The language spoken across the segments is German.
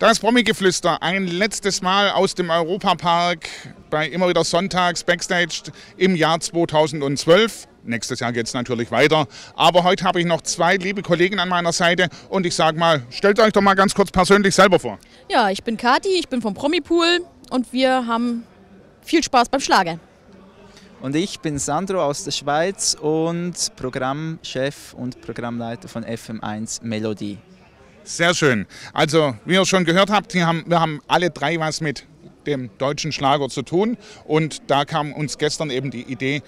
Das Promi-Geflüster, ein letztes Mal aus dem Europapark bei immer wieder Sonntags Backstage im Jahr 2012. Nächstes Jahr geht es natürlich weiter. Aber heute habe ich noch zwei liebe Kollegen an meiner Seite und ich sage mal, stellt euch doch mal ganz kurz persönlich selber vor. Ja, ich bin Kati, ich bin vom Promipool und wir haben viel Spaß beim Schlagen. Und ich bin Sandro aus der Schweiz und Programmchef und Programmleiter von FM1 Melodie. Sehr schön. Also, wie ihr schon gehört habt, wir haben, wir haben alle drei was mit dem deutschen Schlager zu tun. Und da kam uns gestern eben die Idee,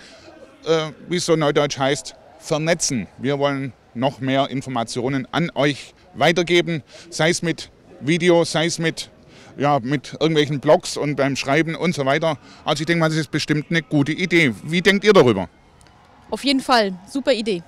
äh, wie es so neudeutsch heißt, vernetzen. Wir wollen noch mehr Informationen an euch weitergeben, sei es mit Video, sei es mit, ja, mit irgendwelchen Blogs und beim Schreiben und so weiter. Also ich denke mal, das ist bestimmt eine gute Idee. Wie denkt ihr darüber? Auf jeden Fall, super Idee.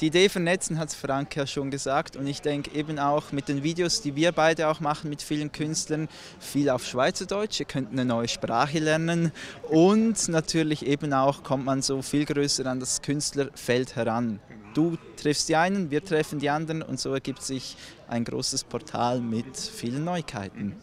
Die Idee vernetzen hat Frank ja schon gesagt und ich denke eben auch mit den Videos, die wir beide auch machen mit vielen Künstlern, viel auf Schweizerdeutsch, ihr könnt eine neue Sprache lernen und natürlich eben auch kommt man so viel größer an das Künstlerfeld heran. Du triffst die einen, wir treffen die anderen und so ergibt sich ein großes Portal mit vielen Neuigkeiten.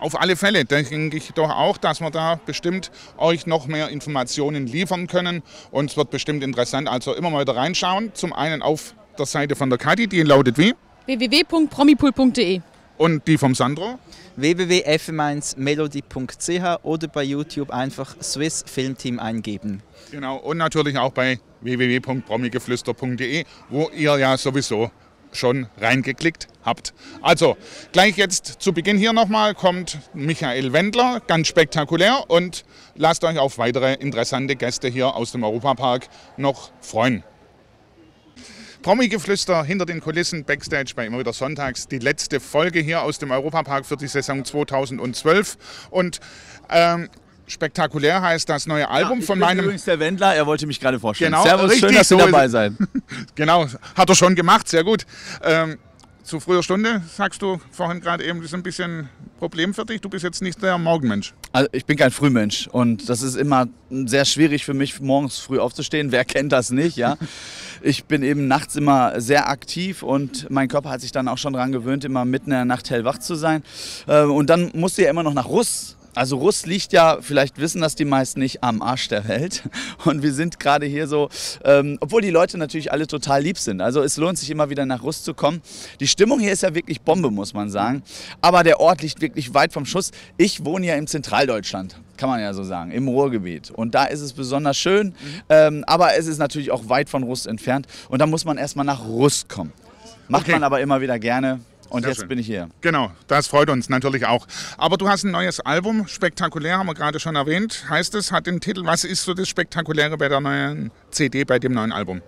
Auf alle Fälle denke ich doch auch, dass wir da bestimmt euch noch mehr Informationen liefern können. Und es wird bestimmt interessant. Also immer mal wieder reinschauen. Zum einen auf der Seite von der Kathi, die lautet wie? www.promipool.de Und die vom Sandro? www.fm1melody.ch oder bei YouTube einfach Swiss Filmteam eingeben. Genau, und natürlich auch bei www.promigeflüster.de, wo ihr ja sowieso schon reingeklickt habt. Also, gleich jetzt zu Beginn hier nochmal kommt Michael Wendler, ganz spektakulär und lasst euch auf weitere interessante Gäste hier aus dem Europapark noch freuen. Promi-Geflüster hinter den Kulissen, Backstage bei immer wieder Sonntags. Die letzte Folge hier aus dem Europapark für die Saison 2012. Und ähm, spektakulär heißt das neue Album ja, ich von bin meinem. Übrigens der Wendler, er wollte mich gerade vorstellen. Genau, Servus, richtig, schön, dass Sie so dabei sein. Genau, hat er schon gemacht, sehr gut. Ähm, zu früher Stunde, sagst du vorhin gerade eben, das ist ein bisschen Problem für dich. Du bist jetzt nicht der Morgenmensch. Also ich bin kein Frühmensch und das ist immer sehr schwierig für mich, morgens früh aufzustehen. Wer kennt das nicht, ja? Ich bin eben nachts immer sehr aktiv und mein Körper hat sich dann auch schon daran gewöhnt, immer mitten in der Nacht hellwach zu sein. Äh, Und dann musst du ja immer noch nach Russ. Also Russ liegt ja, vielleicht wissen das die meisten nicht, am Arsch der Welt. Und wir sind gerade hier so, ähm, obwohl die Leute natürlich alle total lieb sind. Also es lohnt sich immer wieder nach Russ zu kommen. Die Stimmung hier ist ja wirklich Bombe, muss man sagen. Aber der Ort liegt wirklich weit vom Schuss. Ich wohne ja im Zentraldeutschland, kann man ja so sagen, im Ruhrgebiet. Und da ist es besonders schön. Ähm, aber es ist natürlich auch weit von Russ entfernt. Und da muss man erstmal nach Russ kommen. Macht Okay. man aber immer wieder gerne. Und Sehr jetzt schön. bin ich hier. Genau, das freut uns natürlich auch. Aber du hast ein neues Album, spektakulär, haben wir gerade schon erwähnt. Heißt es, hat den Titel, was ist so das Spektakuläre bei der neuen CD, bei dem neuen Album?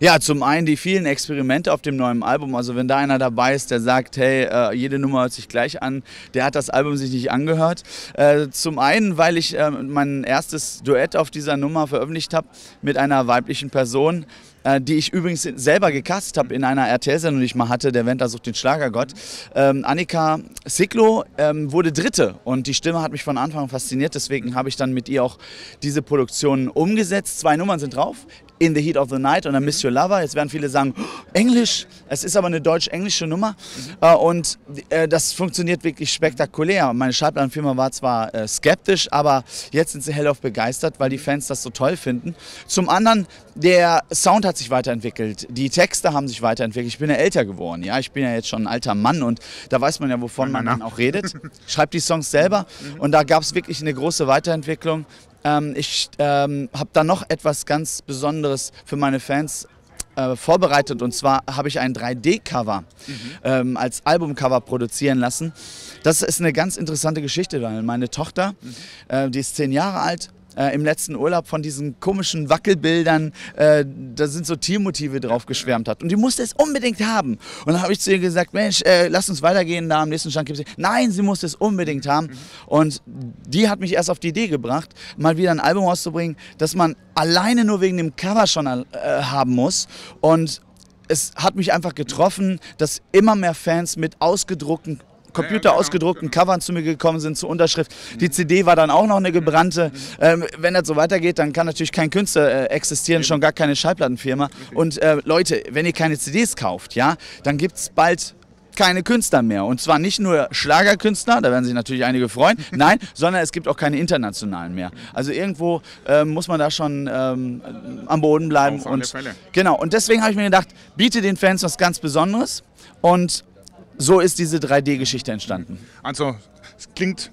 Ja, zum einen die vielen Experimente auf dem neuen Album. Also wenn da einer dabei ist, der sagt, hey, äh, jede Nummer hört sich gleich an, der hat das Album sich nicht angehört. Äh, zum einen, weil ich äh, mein erstes Duett auf dieser Nummer veröffentlicht habe mit einer weiblichen Person, die ich übrigens selber gecastet habe in einer RTL-Sendung, die ich mal hatte, der Wendler sucht den Schlagergott. Ähm, Annika Siklo ähm, wurde Dritte und die Stimme hat mich von Anfang an fasziniert, deswegen habe ich dann mit ihr auch diese Produktion umgesetzt. Zwei Nummern sind drauf. In the Heat of the Night und dann Miss Your Lover. Jetzt werden viele sagen, "Oh, Englisch. Es ist aber eine deutsch-englische Nummer äh, und äh, das funktioniert wirklich spektakulär. Meine Schallplattenfirma war zwar äh, skeptisch, aber jetzt sind sie hellauf begeistert, weil die Fans das so toll finden. Zum anderen, der Sound hat sich weiterentwickelt, die Texte haben sich weiterentwickelt. Ich bin ja älter geworden, ja. Ich bin ja jetzt schon ein alter Mann und da weiß man ja, wovon man dann auch redet. Schreibt die Songs selber und da gab es wirklich eine große Weiterentwicklung. Ähm, ich ähm, habe da noch etwas ganz Besonderes für meine Fans äh, vorbereitet und zwar habe ich ein 3D-Cover ähm, als Albumcover produzieren lassen. Das ist eine ganz interessante Geschichte, weil meine Tochter, äh, die ist zehn Jahre alt, äh, im letzten Urlaub von diesen komischen Wackelbildern, äh, da sind so Tiermotive drauf geschwärmt hat. Und die musste es unbedingt haben. Und dann habe ich zu ihr gesagt, Mensch, äh, lass uns weitergehen, da am nächsten Stand gibt es... Nein, sie musste es unbedingt haben. Und die hat mich erst auf die Idee gebracht, mal wieder ein Album rauszubringen, das man alleine nur wegen dem Cover schon äh, haben muss. Und es hat mich einfach getroffen, dass immer mehr Fans mit ausgedruckten Computer genau, ausgedruckten Covern zu mir gekommen sind zur Unterschrift. Die CD war dann auch noch eine gebrannte. Ähm, wenn das so weitergeht, dann kann natürlich kein Künstler äh, existieren, schon gar keine Schallplattenfirma. Und äh, Leute, wenn ihr keine CDs kauft, ja, dann gibt es bald keine Künstler mehr. Und zwar nicht nur Schlagerkünstler, da werden sich natürlich einige freuen, nein, sondern es gibt auch keine internationalen mehr. Also irgendwo ähm, muss man da schon ähm, am Boden bleiben. Auf alle und, Fälle. Genau, und deswegen habe ich mir gedacht, biete den Fans was ganz Besonderes. Und so ist diese 3D-Geschichte entstanden. Also es klingt,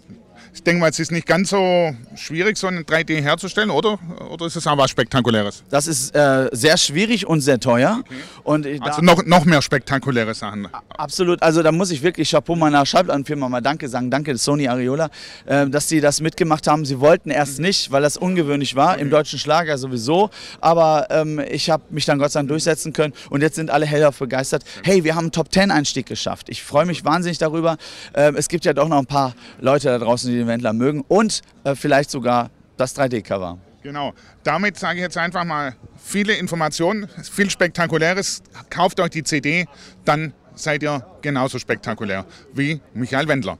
ich denke mal, es ist nicht ganz so schwierig, so eine 3D herzustellen, oder? Oder ist es was Spektakuläres? Das ist äh, sehr schwierig und sehr teuer. Und ich, Also noch, noch mehr spektakuläre Sachen. absolut, also da muss ich wirklich Chapeau meiner Schallplattenfirma mal Danke sagen. Danke, Sony Ariola, äh, dass sie das mitgemacht haben. Sie wollten erst nicht, weil das ungewöhnlich war, im deutschen Schlager sowieso. Aber ähm, ich habe mich dann Gott sei Dank durchsetzen können und jetzt sind alle hellauf begeistert. Hey, wir haben einen Top-10-Einstieg geschafft. Ich freue mich wahnsinnig darüber. Ähm, es gibt ja doch noch ein paar Leute da draußen, die den Wendler mögen und äh, vielleicht sogar das 3D-Cover. Genau. Damit sage ich jetzt einfach mal viele Informationen, viel Spektakuläres. Kauft euch die CD, dann seid ihr genauso spektakulär wie Michael Wendler.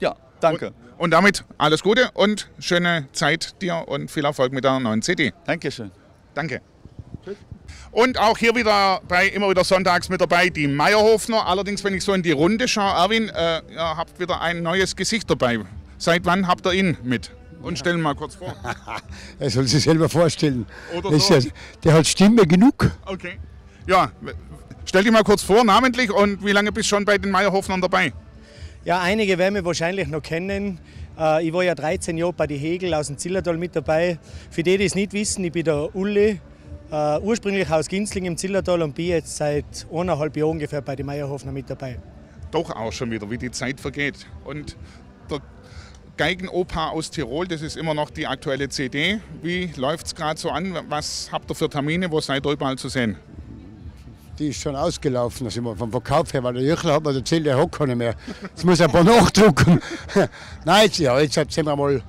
Ja, danke. Und damit alles Gute und schöne Zeit dir und viel Erfolg mit der neuen CD. Dankeschön. Danke. Und auch hier wieder bei immer wieder sonntags mit dabei die Meierhofner. Allerdings, wenn ich so in die Runde schaue, Erwin, äh, ihr habt wieder ein neues Gesicht dabei. Seit wann habt ihr ihn mit? Und stellen mal kurz vor. Er soll sich selber vorstellen. Oder so. ja, der hat Stimme genug. Okay. Ja, stell dich mal kurz vor, namentlich, und wie lange bist du schon bei den Meierhofnern dabei? Ja, einige werden mich wahrscheinlich noch kennen. Äh, Ich war ja 13 Jahre bei die Hegel aus dem Zillertal mit dabei. Für die, die es nicht wissen, ich bin der Uli, äh, ursprünglich aus Ginzling im Zillertal und bin jetzt seit eineinhalb Jahren ungefähr bei den Meierhofner mit dabei. Doch auch schon wieder, wie die Zeit vergeht. Und der Geigenoper aus Tirol, das ist immer noch die aktuelle CD. Wie läuft es gerade so an? Was habt ihr für Termine? Wo seid ihr überall zu sehen? Die ist schon ausgelaufen, also vom Verkauf her, weil der Jöchel hat mir erzählt, der hat keine mehr. Jetzt muss er ein paar nachdrucken. Nein, jetzt, ja, jetzt sind wir mal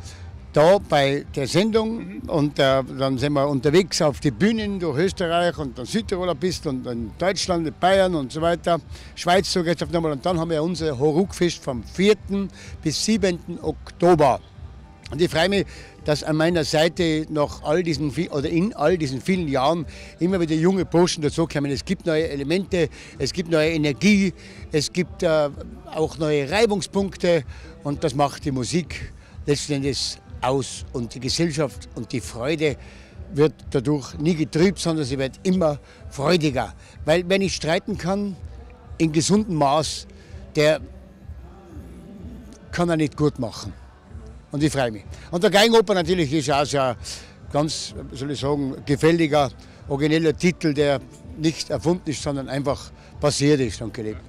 da bei der Sendung und äh, dann sind wir unterwegs auf die Bühnen durch Österreich und dann Südtirol ein bisschen und in Deutschland, Bayern und so weiter. Schweiz sogar jetzt auf nochmal und dann haben wir unser Horukfest vom 4. bis 7. Oktober. Und ich freue mich, dass an meiner Seite nach all diesen oder in all diesen vielen Jahren immer wieder junge Burschen dazukommen. Es gibt neue Elemente, es gibt neue Energie, es gibt äh, auch neue Reibungspunkte und das macht die Musik letzten Endes aus. Und die Gesellschaft und die Freude wird dadurch nie getrübt, sondern sie wird immer freudiger. Weil wenn ich streiten kann, in gesundem Maß, der kann er nicht gut machen. Und ich freue mich. Und der Geigenoper natürlich ist auch so ein ganz, soll ich sagen, gefälliger, origineller Titel, der nicht erfunden ist, sondern einfach passiert ist und gelebt.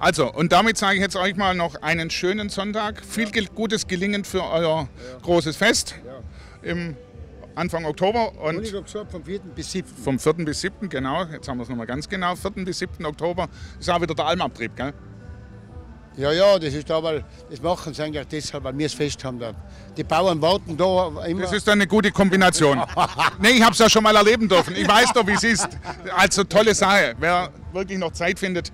Also, und damit sage ich jetzt euch mal noch einen schönen Sonntag. Viel ge- gutes Gelingen für euer großes Fest im Anfang Oktober Und vom 4. bis 7. vom 4. bis 7. genau, jetzt haben wir es nochmal ganz genau, 4. bis 7. Oktober ist auch wieder der Almabtrieb, gell? Ja, ja, das ist da, weil das machen sie eigentlich deshalb, weil wir es fest haben. Da. Die Bauern warten da immer. Das ist eine gute Kombination. nee, ich habe es ja schon mal erleben dürfen. Ich weiß doch, wie es ist. Also tolle Sache. Wer wirklich noch Zeit findet,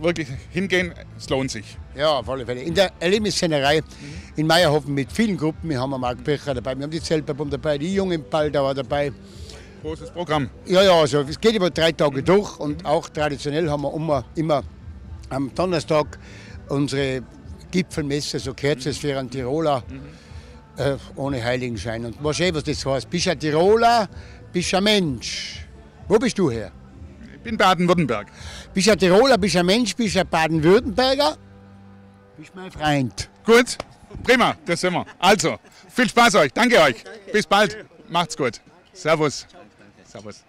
wirklich hingehen, es lohnt sich. Ja, auf alle Fälle. In der Erlebnisszenerei in Meierhofen mit vielen Gruppen. Wir haben einen Marc Becher dabei, wir haben die Zeltbabum dabei, die jungen Baldauer dabei. Großes Programm. Ja, ja, also es geht über drei Tage durch und auch traditionell haben wir immer, immer am Donnerstag unsere Gipfelmesse, so Kerzes für einen Tiroler äh, ohne Heiligenschein. Und weißt du, was das heißt? Bist du ein Tiroler, bist du ein Mensch. Wo bist du her? Ich bin Baden-Württemberg. Bist du ein Tiroler, bist du ein Mensch, bist du ein Baden-Württemberger? Bist mein Freund. Gut, prima, das sind wir. Also, viel Spaß euch. Danke euch. Bis bald. Macht's gut. Servus. Servus.